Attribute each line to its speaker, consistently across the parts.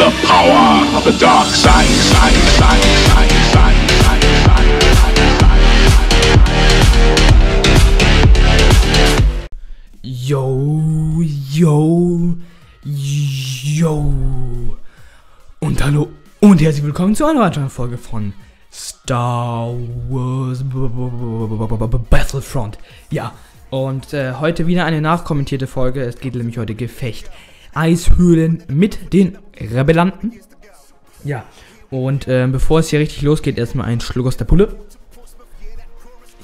Speaker 1: The power of the dark side, side, side, side, side.
Speaker 2: Yo, yo, yo. Und hallo und herzlich willkommen zu einer weiteren Folge von Star Wars Battlefront. Ja, und äh, heute wieder eine nachkommentierte Folge. Es geht nämlich heute Gefecht. Eishöhlen mit den Rebellanten. Ja, und äh, bevor es hier richtig losgeht, erstmal ein Schluck aus der Pulle.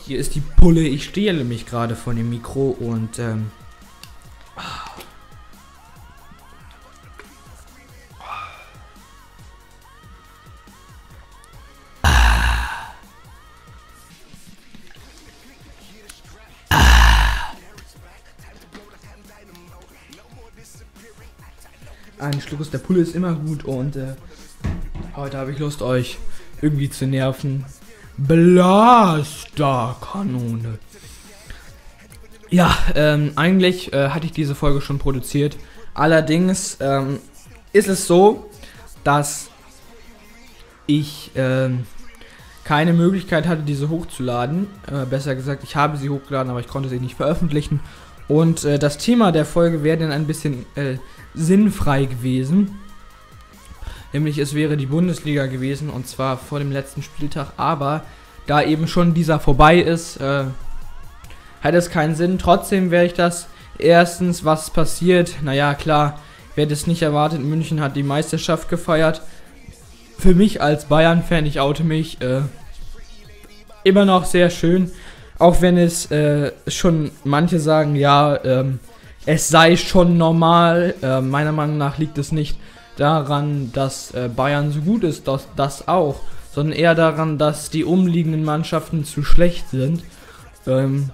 Speaker 2: Hier ist die Pulle. Ich stehe nämlich gerade vor dem Mikro und ähm, Ein Schluck aus der Pulle ist immer gut und äh, heute habe ich Lust, euch irgendwie zu nerven. Blasterkanone. Ja, ähm, eigentlich äh, hatte ich diese Folge schon produziert. Allerdings ähm, ist es so, dass ich ähm, keine Möglichkeit hatte, diese hochzuladen. Äh, besser gesagt, ich habe sie hochgeladen, aber ich konnte sie nicht veröffentlichen. Und äh, das Thema der Folge wäre dann ein bisschen äh, sinnfrei gewesen. Nämlich es wäre die Bundesliga gewesen und zwar vor dem letzten Spieltag. Aber da eben schon dieser vorbei ist, äh, hat es keinen Sinn. Trotzdem wäre ich das. Erstens, was passiert? Naja, klar, wer es nicht erwartet, München hat die Meisterschaft gefeiert. Für mich als Bayern-Fan, ich oute mich, äh, immer noch sehr schön. Auch wenn es äh, schon manche sagen, ja, ähm, es sei schon normal. Äh, meiner Meinung nach liegt es nicht daran, dass äh, Bayern so gut ist, dass das auch, sondern eher daran, dass die umliegenden Mannschaften zu schlecht sind. Ähm,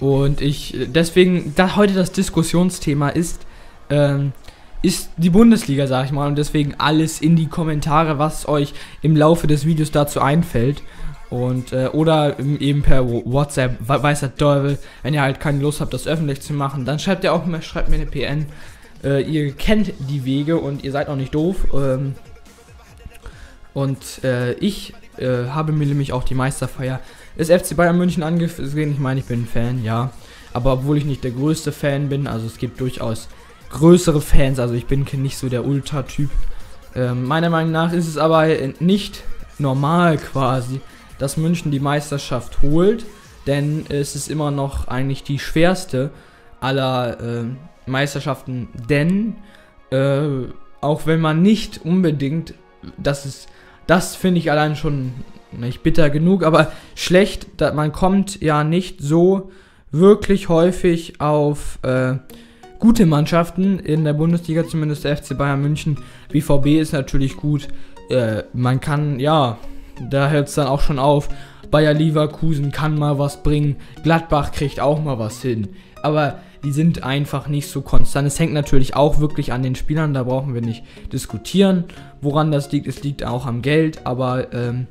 Speaker 2: und ich deswegen, da heute das Diskussionsthema ist, ähm, ist die Bundesliga, sag ich mal, und deswegen alles in die Kommentare, was euch im Laufe des Videos dazu einfällt. Und, äh, oder eben per WhatsApp, weiß der Teufel, wenn ihr halt keine Lust habt, das öffentlich zu machen, dann schreibt ihr auch mal, schreibt mir eine PN. Äh, ihr kennt die Wege und ihr seid auch nicht doof. Ähm, und äh, ich äh, habe mir nämlich auch die Meisterfeier des FC Bayern München angesehen. Ich meine, ich bin ein Fan, ja. Aber obwohl ich nicht der größte Fan bin, also es gibt durchaus größere Fans, also ich bin nicht so der Ultra-Typ. Ähm, meiner Meinung nach ist es aber nicht normal quasi, dass München die Meisterschaft holt, denn es ist immer noch eigentlich die schwerste aller äh, Meisterschaften, denn äh, auch wenn man nicht unbedingt, das ist, das finde ich allein schon nicht bitter genug, aber schlecht, da, man kommt ja nicht so wirklich häufig auf äh, gute Mannschaften in der Bundesliga, zumindest der FC Bayern München. BVB ist natürlich gut. Äh, man kann, ja, da hört es dann auch schon auf. Bayer Leverkusen kann mal was bringen. Gladbach kriegt auch mal was hin. Aber die sind einfach nicht so konstant. Es hängt natürlich auch wirklich an den Spielern, da brauchen wir nicht diskutieren, woran das liegt. Es liegt auch am Geld, aber ähm,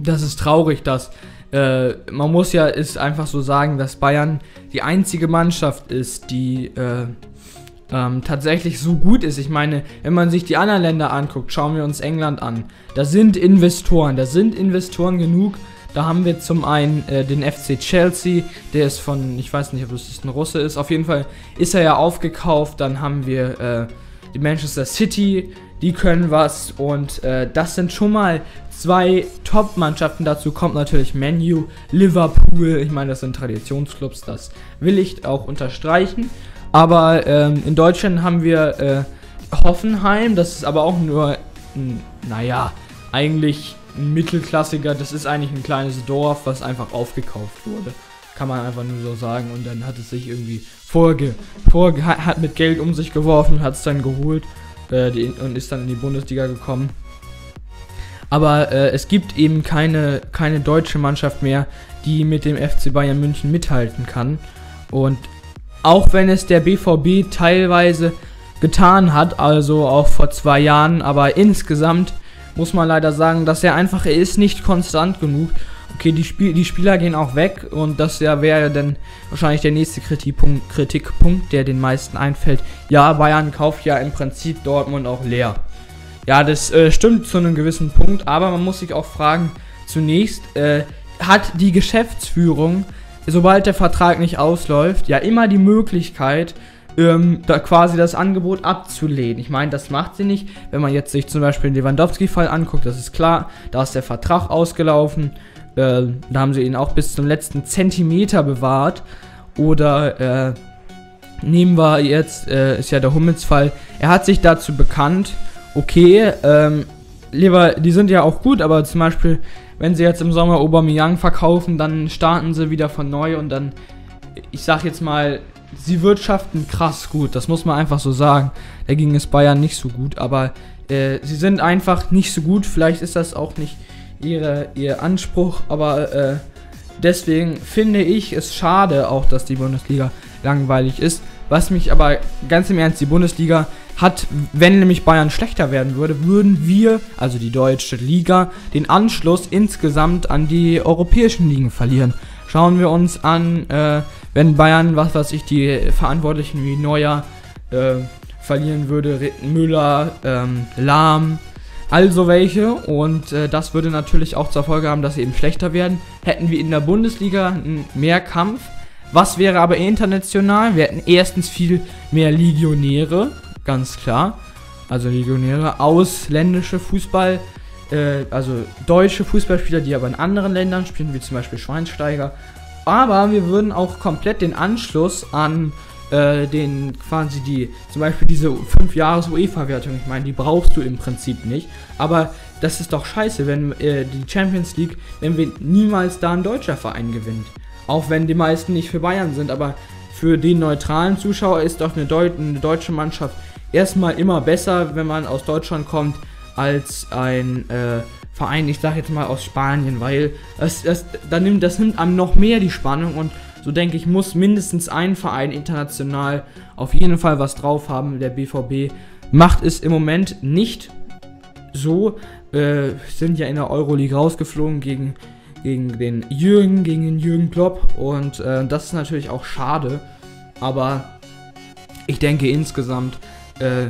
Speaker 2: das ist traurig, dass äh, man muss ja ist einfach so sagen, dass Bayern die einzige Mannschaft ist, die äh, ähm, tatsächlich so gut ist. Ich meine, wenn man sich die anderen Länder anguckt, schauen wir uns England an. Da sind Investoren, da sind Investoren genug. Da haben wir zum einen äh, den FC Chelsea, der ist von, ich weiß nicht, ob das ein Russe ist, auf jeden Fall ist er ja aufgekauft. Dann haben wir äh, die Manchester City, die können was und äh, das sind schon mal zwei Top-Mannschaften. Dazu kommt natürlich Menu, Liverpool. Ich meine, das sind Traditionsclubs, das will ich auch unterstreichen. Aber ähm, in Deutschland haben wir äh, Hoffenheim, das ist aber auch nur, naja, eigentlich ein Mittelklassiker. Das ist eigentlich ein kleines Dorf, was einfach aufgekauft wurde. Kann man einfach nur so sagen. Und dann hat es sich irgendwie vorge, vorge hat mit Geld um sich geworfen, hat es dann geholt äh, die, und ist dann in die Bundesliga gekommen. Aber äh, es gibt eben keine, keine deutsche Mannschaft mehr, die mit dem FC Bayern München mithalten kann. Und auch wenn es der BVB teilweise getan hat, also auch vor zwei Jahren, aber insgesamt muss man leider sagen, dass er einfach, er ist nicht konstant genug okay, die, Spiel die Spieler gehen auch weg und das ja wäre dann wahrscheinlich der nächste Kritikpunkt, Kritikpunkt, der den meisten einfällt. Ja, Bayern kauft ja im Prinzip Dortmund auch leer. Ja, das äh, stimmt zu einem gewissen Punkt, aber man muss sich auch fragen, zunächst äh, hat die Geschäftsführung, sobald der Vertrag nicht ausläuft, ja immer die Möglichkeit, ähm, da quasi das Angebot abzulehnen. Ich meine, das macht sie nicht. Wenn man jetzt sich zum Beispiel den Lewandowski-Fall anguckt, das ist klar, da ist der Vertrag ausgelaufen. Äh, da haben sie ihn auch bis zum letzten Zentimeter bewahrt. Oder äh, nehmen wir jetzt, äh, ist ja der Hummels-Fall, er hat sich dazu bekannt, okay, ähm, lieber, die sind ja auch gut, aber zum Beispiel, wenn sie jetzt im Sommer Aubameyang verkaufen, dann starten sie wieder von neu und dann, ich sag jetzt mal, sie wirtschaften krass gut, das muss man einfach so sagen. Da ging es Bayern nicht so gut, aber äh, sie sind einfach nicht so gut. Vielleicht ist das auch nicht ihre, ihr Anspruch, aber äh, deswegen finde ich es schade auch, dass die Bundesliga langweilig ist. Was mich aber ganz im Ernst, die Bundesliga hat, wenn nämlich Bayern schlechter werden würde, würden wir, also die deutsche Liga, den Anschluss insgesamt an die europäischen Ligen verlieren. Schauen wir uns an, äh, wenn Bayern, was weiß ich, die Verantwortlichen wie Neuer äh, verlieren würde, Müller, ähm, Lahm, also welche. Und äh, das würde natürlich auch zur Folge haben, dass sie eben schlechter werden. Hätten wir in der Bundesliga mehr Kampf. Was wäre aber international? Wir hätten erstens viel mehr Legionäre, ganz klar. Also Legionäre, ausländische Fußball, äh, also deutsche Fußballspieler, die aber in anderen Ländern spielen, wie zum Beispiel Schweinsteiger aber wir würden auch komplett den Anschluss an äh, den quasi die, zum Beispiel diese 5 Jahres UEFA-Wertung, ich meine, die brauchst du im Prinzip nicht. Aber das ist doch scheiße, wenn äh, die Champions League, wenn wir niemals da ein deutscher Verein gewinnt. Auch wenn die meisten nicht für Bayern sind, aber für den neutralen Zuschauer ist doch eine, Deut eine deutsche Mannschaft erstmal immer besser, wenn man aus Deutschland kommt, als ein äh, Verein, ich sage jetzt mal aus Spanien, weil das, das, das, nimmt, das nimmt einem noch mehr die Spannung und so denke ich, muss mindestens ein Verein international auf jeden Fall was drauf haben. Der BVB macht es im Moment nicht so. Äh, sind ja in der Euroleague rausgeflogen gegen, gegen den Jürgen, gegen den Jürgen Klopp und äh, das ist natürlich auch schade. Aber ich denke insgesamt äh,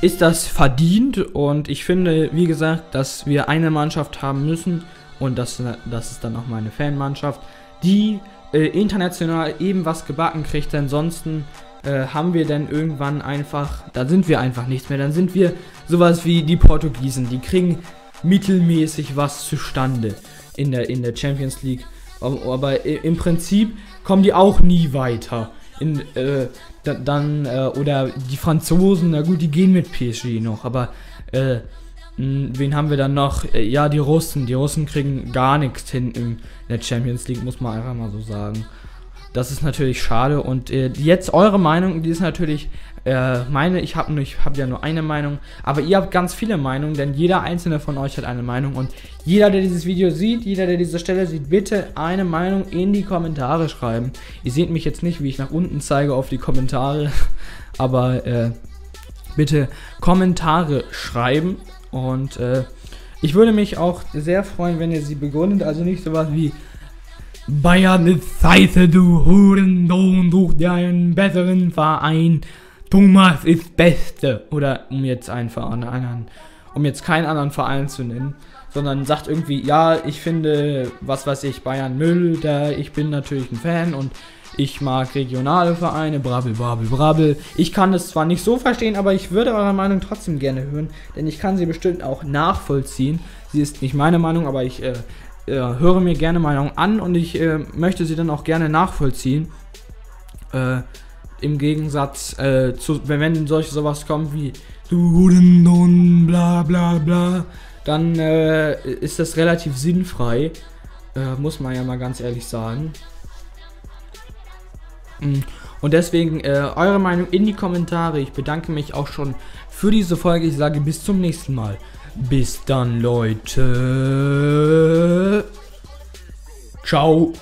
Speaker 2: ist das verdient? Und ich finde, wie gesagt, dass wir eine Mannschaft haben müssen und das, das ist dann auch meine Fanmannschaft, die äh, international eben was gebacken kriegt, denn ansonsten äh, haben wir dann irgendwann einfach, da sind wir einfach nichts mehr, dann sind wir sowas wie die Portugiesen, die kriegen mittelmäßig was zustande in der, in der Champions League, aber im Prinzip kommen die auch nie weiter. In, äh, da, dann, äh, oder die Franzosen, na gut, die gehen mit PSG noch, aber äh, wen haben wir dann noch? Äh, ja, die Russen. Die Russen kriegen gar nichts hin in der Champions League, muss man einfach mal so sagen. Das ist natürlich schade. Und äh, jetzt eure Meinung, die ist natürlich äh, meine. Ich habe hab ja nur eine Meinung. Aber ihr habt ganz viele Meinungen, denn jeder einzelne von euch hat eine Meinung. Und jeder, der dieses Video sieht, jeder, der diese Stelle sieht, bitte eine Meinung in die Kommentare schreiben. Ihr seht mich jetzt nicht, wie ich nach unten zeige auf die Kommentare. Aber äh, bitte Kommentare schreiben. Und äh, ich würde mich auch sehr freuen, wenn ihr sie begründet. Also nicht sowas wie Bayern ist scheiße, du Hurensohn, such dir einen besseren Verein. Thomas ist Beste. Oder um jetzt einfach einen anderen, um jetzt keinen anderen Verein zu nennen. Sondern sagt irgendwie, ja, ich finde, was weiß ich, Bayern Müll, da ich bin natürlich ein Fan und ich mag regionale Vereine, brabbel, brabbel, brabbel. Ich kann es zwar nicht so verstehen, aber ich würde eure Meinung trotzdem gerne hören, denn ich kann sie bestimmt auch nachvollziehen. Sie ist nicht meine Meinung, aber ich äh, äh, höre mir gerne Meinung an und ich äh, möchte sie dann auch gerne nachvollziehen. Äh, Im Gegensatz äh, zu, wenn, solche sowas kommt wie du bla bla bla, dann äh, ist das relativ sinnfrei. Muss man ja mal ganz ehrlich sagen. Mm. Und deswegen eure Meinung in die Kommentare. Ich bedanke mich auch schon für diese Folge. Ich sage bis zum nächsten Mal. Bis dann, Leute. Ciao.